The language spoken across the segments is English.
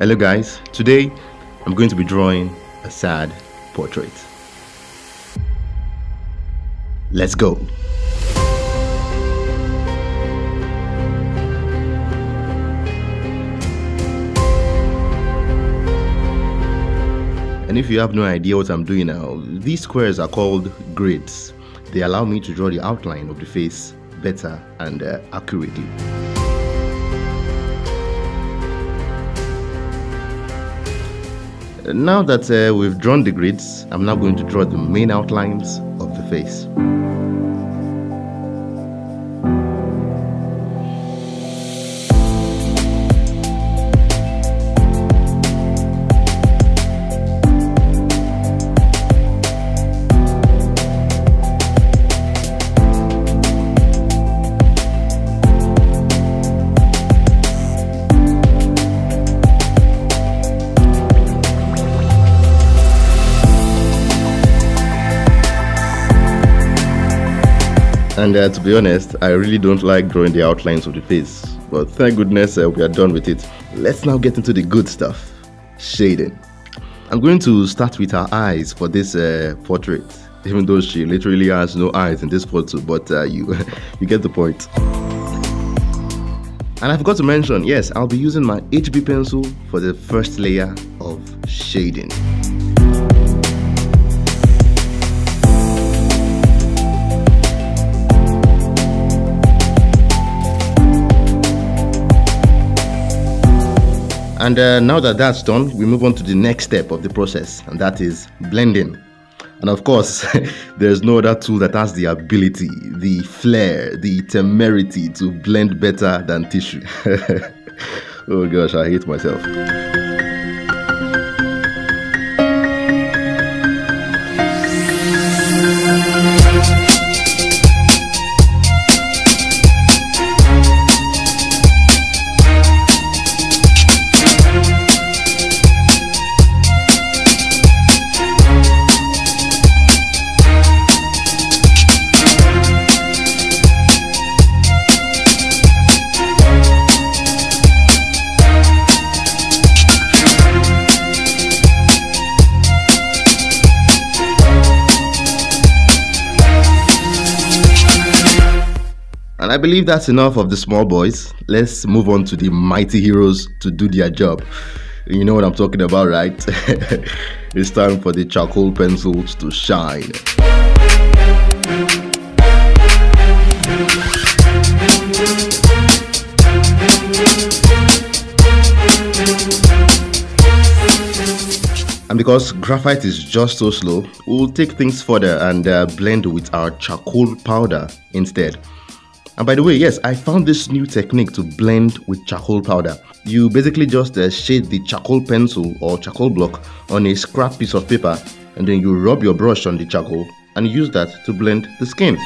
Hello guys, today I'm going to be drawing a sad portrait. Let's go. And if you have no idea what I'm doing now, these squares are called grids. They allow me to draw the outline of the face better and uh, accurately. Now that uh, we've drawn the grids, I'm now going to draw the main outlines of the face. And uh, to be honest, I really don't like drawing the outlines of the face. But thank goodness uh, we are done with it. Let's now get into the good stuff shading. I'm going to start with her eyes for this uh, portrait, even though she literally has no eyes in this photo, but uh, you, you get the point. And I forgot to mention, yes, I'll be using my HB pencil for the first layer of shading. And uh, now that that's done, we move on to the next step of the process, and that is blending. And of course, there's no other tool that has the ability, the flair, the temerity to blend better than tissue. oh gosh, I hate myself. And I believe that's enough of the small boys. Let's move on to the mighty heroes to do their job. You know what I'm talking about, right? it's time for the charcoal pencils to shine. And because graphite is just so slow, we'll take things further and uh, blend with our charcoal powder instead. And by the way, yes, I found this new technique to blend with charcoal powder. You basically just uh, shade the charcoal pencil or charcoal block on a scrap piece of paper and then you rub your brush on the charcoal and use that to blend the skin.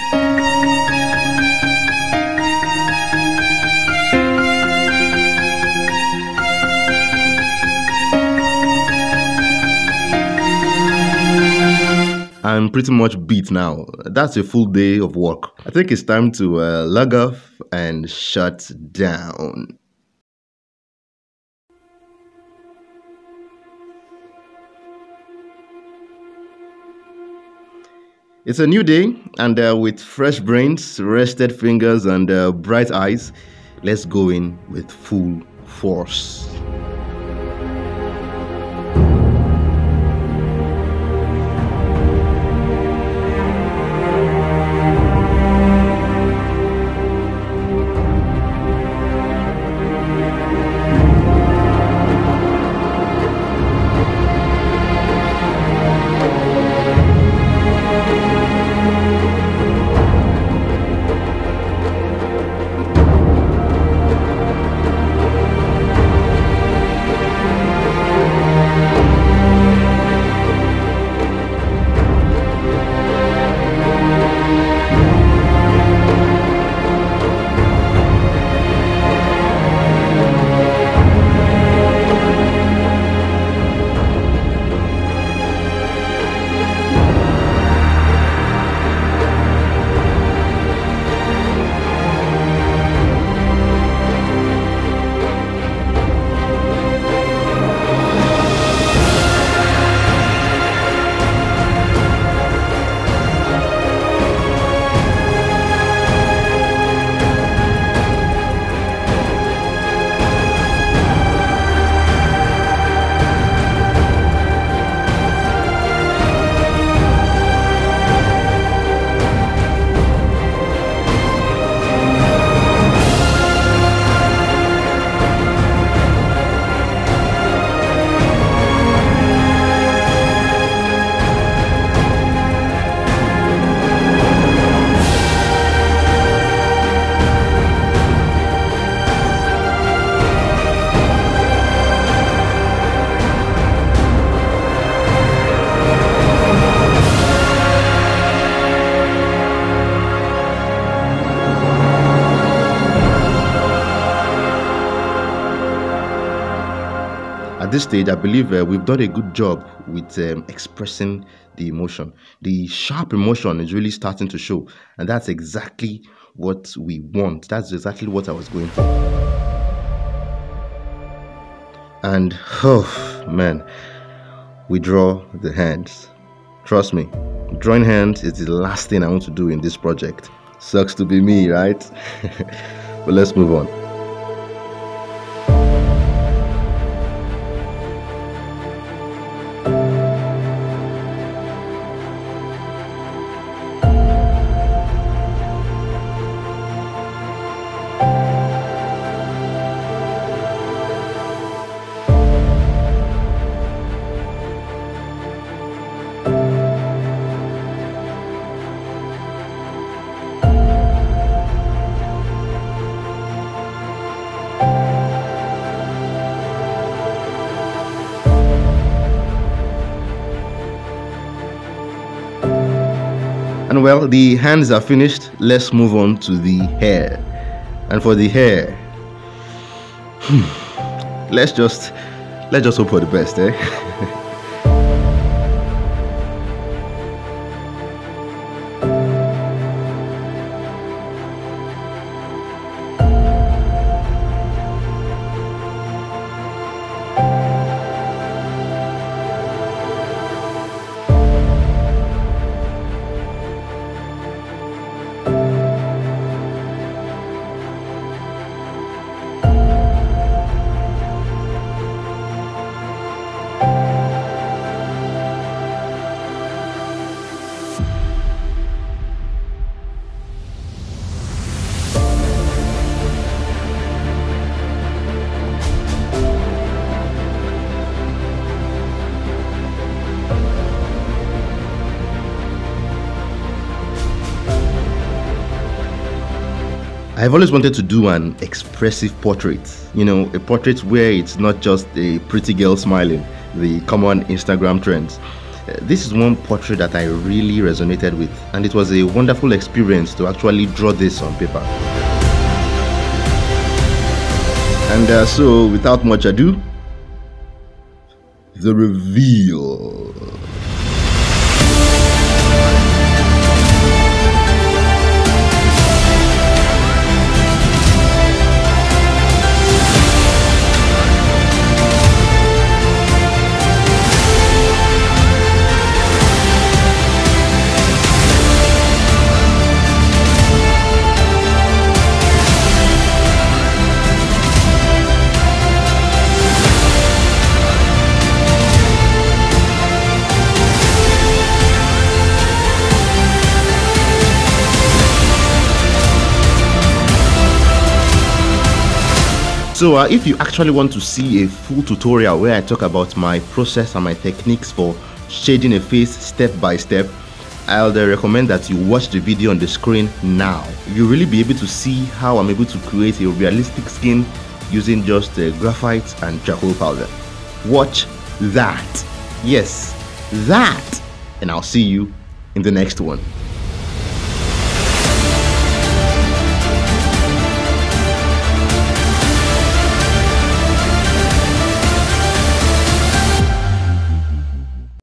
I'm pretty much beat now. That's a full day of work. I think it's time to uh, log off and shut down. It's a new day, and uh, with fresh brains, rested fingers, and uh, bright eyes, let's go in with full force. This stage, I believe uh, we've done a good job with um, expressing the emotion. The sharp emotion is really starting to show, and that's exactly what we want. That's exactly what I was going for. And oh man, we draw the hands. Trust me, drawing hands is the last thing I want to do in this project. Sucks to be me, right? but let's move on. And well, the hands are finished. Let's move on to the hair. And for the hair, let's just let's just hope for the best, eh? I've always wanted to do an expressive portrait. You know, a portrait where it's not just a pretty girl smiling, the common Instagram trends. Uh, this is one portrait that I really resonated with, and it was a wonderful experience to actually draw this on paper. And uh, so, without much ado, the reveal. So uh, if you actually want to see a full tutorial where I talk about my process and my techniques for shading a face step by step, I'll uh, recommend that you watch the video on the screen now. You'll really be able to see how I'm able to create a realistic skin using just uh, graphite and charcoal powder. Watch that. Yes, that. And I'll see you in the next one.